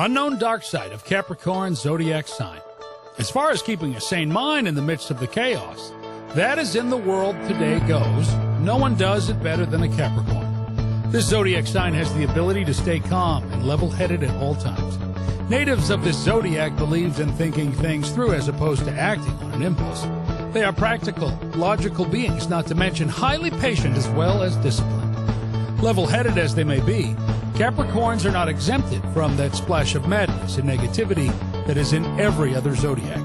Unknown dark side of Capricorn zodiac sign. As far as keeping a sane mind in the midst of the chaos, that is in the world today goes, no one does it better than a Capricorn. This zodiac sign has the ability to stay calm and level headed at all times. Natives of this zodiac believe in thinking things through as opposed to acting on an impulse. They are practical, logical beings, not to mention highly patient as well as disciplined. Level headed as they may be, Capricorns are not exempted from that splash of madness and negativity that is in every other zodiac.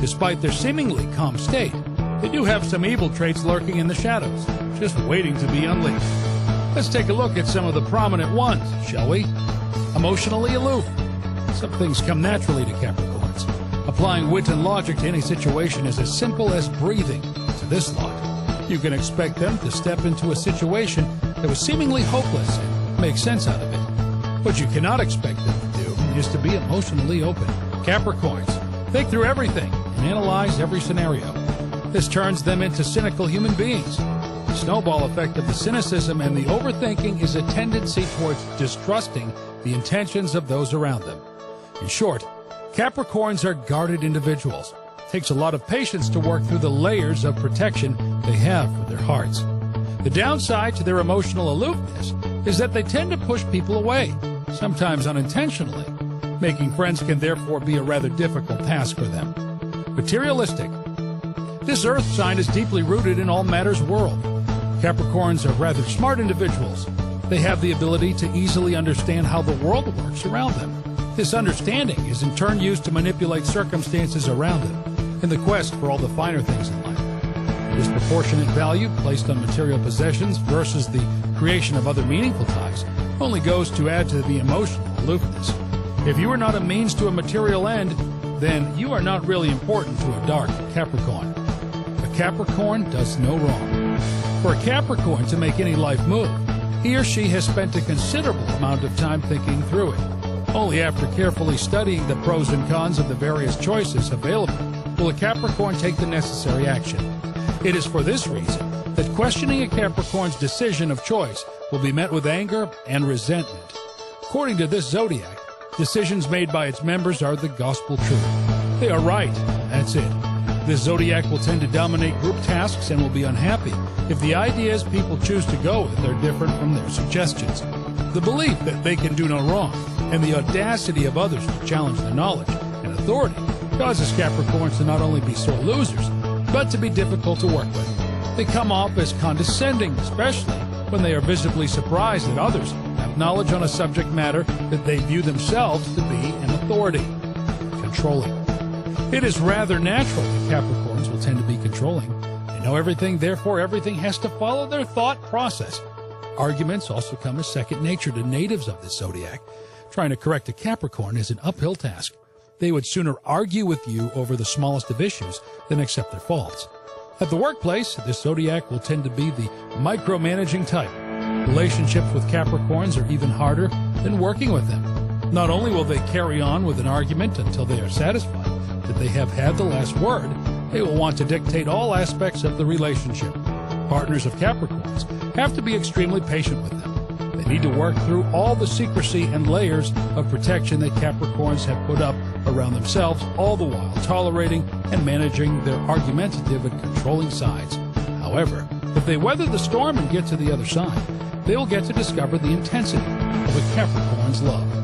Despite their seemingly calm state, they do have some evil traits lurking in the shadows, just waiting to be unleashed. Let's take a look at some of the prominent ones, shall we? Emotionally aloof. Some things come naturally to Capricorns. Applying wit and logic to any situation is as simple as breathing to this lot. You can expect them to step into a situation that was seemingly hopeless make sense out of it. What you cannot expect them to do is to be emotionally open. Capricorns, think through everything and analyze every scenario. This turns them into cynical human beings The snowball effect of the cynicism and the overthinking is a tendency towards distrusting the intentions of those around them. In short, Capricorns are guarded individuals. It takes a lot of patience to work through the layers of protection they have for their hearts. The downside to their emotional aloofness is that they tend to push people away, sometimes unintentionally. Making friends can therefore be a rather difficult task for them. Materialistic. This earth sign is deeply rooted in all matters world. Capricorns are rather smart individuals. They have the ability to easily understand how the world works around them. This understanding is in turn used to manipulate circumstances around them in the quest for all the finer things in life. Disproportionate value placed on material possessions versus the creation of other meaningful ties only goes to add to the emotional aloofness. If you are not a means to a material end, then you are not really important to a dark Capricorn. A Capricorn does no wrong. For a Capricorn to make any life move, he or she has spent a considerable amount of time thinking through it. Only after carefully studying the pros and cons of the various choices available will a Capricorn take the necessary action. It is for this reason that questioning a Capricorn's decision of choice will be met with anger and resentment. According to this zodiac, decisions made by its members are the gospel truth. They are right. That's it. This zodiac will tend to dominate group tasks and will be unhappy if the ideas people choose to go with are different from their suggestions. The belief that they can do no wrong and the audacity of others to challenge their knowledge and authority causes Capricorns to not only be sore losers, but to be difficult to work with. They come off as condescending, especially when they are visibly surprised that others have knowledge on a subject matter that they view themselves to be an authority. Controlling. It is rather natural that Capricorns will tend to be controlling. They know everything, therefore everything has to follow their thought process. Arguments also come as second nature to natives of this zodiac. Trying to correct a Capricorn is an uphill task. They would sooner argue with you over the smallest of issues than accept their faults. At the workplace, this zodiac will tend to be the micromanaging type. Relationships with Capricorns are even harder than working with them. Not only will they carry on with an argument until they are satisfied, that they have had the last word, they will want to dictate all aspects of the relationship. Partners of Capricorns have to be extremely patient with them. They need to work through all the secrecy and layers of protection that Capricorns have put up around themselves, all the while tolerating and managing their argumentative and controlling sides. However, if they weather the storm and get to the other side, they will get to discover the intensity of a Capricorn's love.